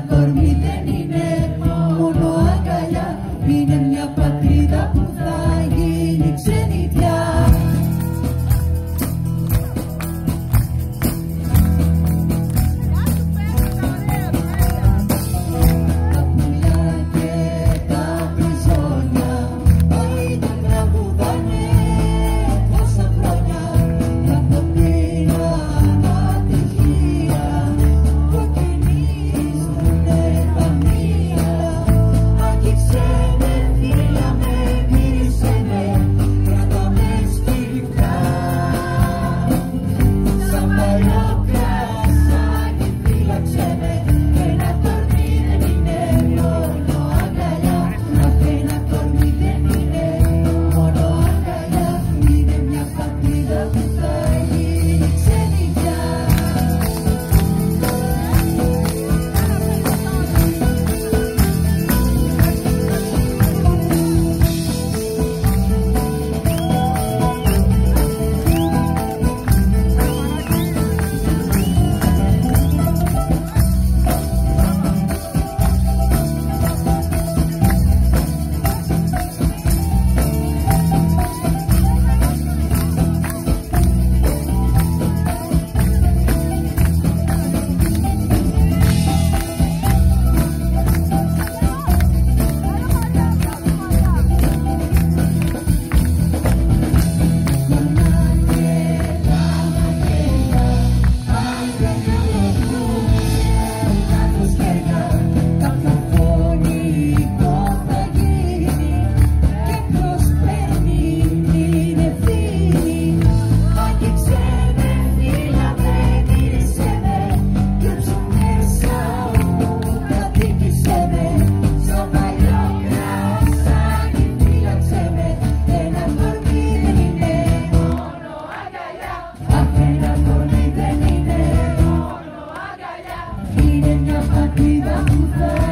por mí, ven. 我不